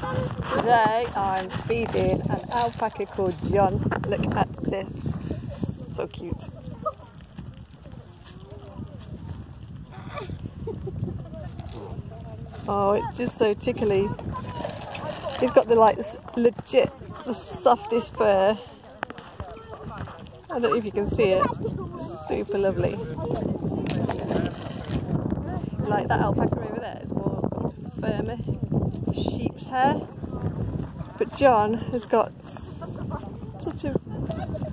Today I'm feeding an alpaca called John. Look at this. So cute. Oh, it's just so tickly. He's got the like legit the softest fur. I don't know if you can see it. Super lovely. Like that alpaca over there is more firmer sheep's hair. But John has got such a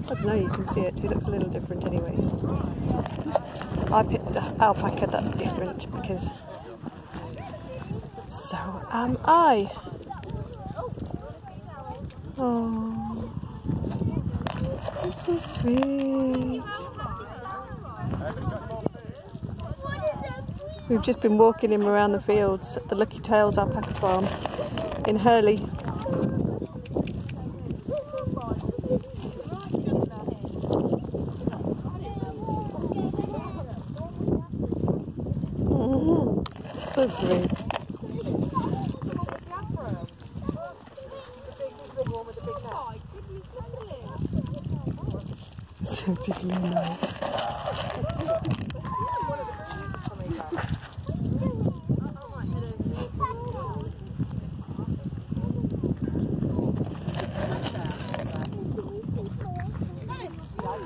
I don't know, you can see it, he looks a little different anyway. I picked alpaca that's different because so am I. Oh, this is sweet. We've just been walking him around the fields at the Lucky Tails alpaca farm in Hurley. Mm-hmm. so sweet. So tickly nice. Mummy,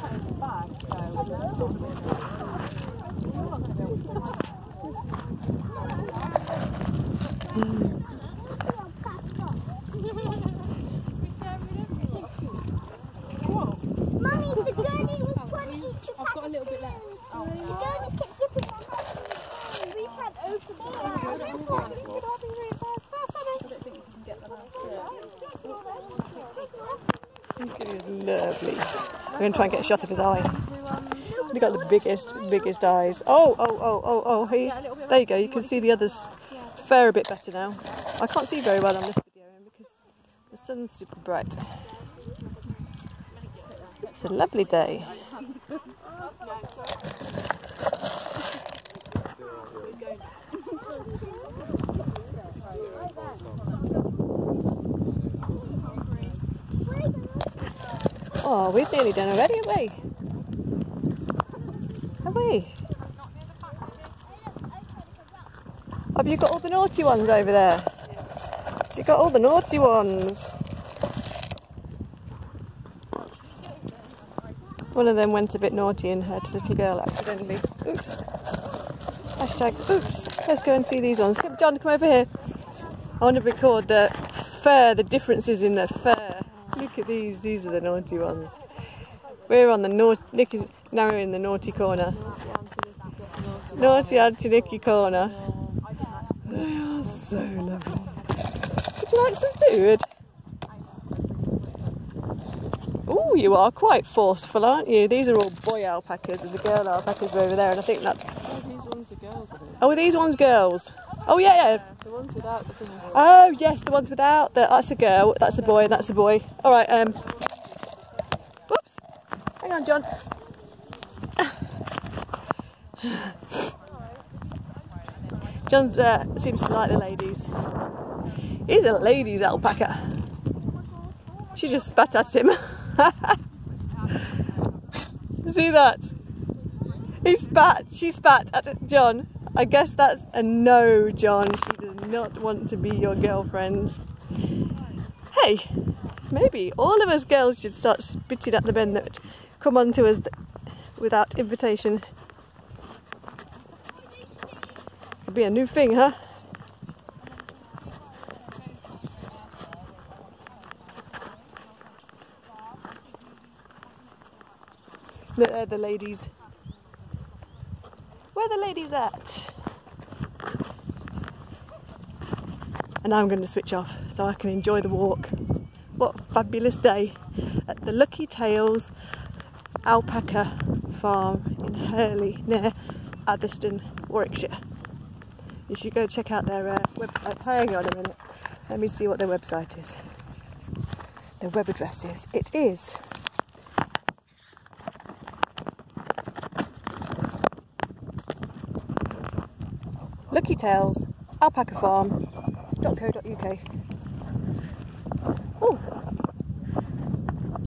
the gurney was one each. I've got a little bit left. The gurneys kept dipping my hand. We can't open it. This one. You could hardly read fast. Fast on us. Lovely. We're going to try and get a shot of his eye. He's got the biggest, biggest eyes. Oh, oh, oh, oh, oh. He, there you go. You can see the others fare a bit better now. I can't see very well on this video because the sun's super bright. It's a lovely day. Oh, we've nearly done already, haven't we? Have we? Have you got all the naughty ones over there? You got all the naughty ones. One of them went a bit naughty and hurt a little girl accidentally. Oops. Hashtag oops. Let's go and see these ones. John, come over here. I want to record the fur, the differences in the fur. Look at these. These are the naughty ones. We're on the naughty. Nick is now we're in the naughty corner. Naughty Auntie Nicky corner. They are so lovely. Would you like some food? Oh, you are quite forceful, aren't you? These are all boy alpacas and the girl alpacas are over there, and I think that. Oh, these ones are girls, Oh, are these ones girls? Oh, yeah, yeah. The ones without the thing. Oh, yes, the ones without. The, that's a girl, that's a boy, and that's a boy. All right, um. Whoops. Hang on, John. John uh, seems to like the ladies. He's a ladies alpaca. She just spat at him. See that? He spat, she spat at John. I guess that's a no, John. She does not want to be your girlfriend. Hey, maybe all of us girls should start spitting at the men that come on to us th- without invitation. Could be a new thing, huh? Look, there the ladies. Where are the ladies at? And I'm going to switch off so I can enjoy the walk. What a fabulous day at the Lucky Tails Alpaca Farm in Hurley near Atherstone, Warwickshire. You should go check out their uh, website. Hang on a minute. Let me see what their website is. Their web address is. It is Lucky Tails Alpaca Farm.co.uk.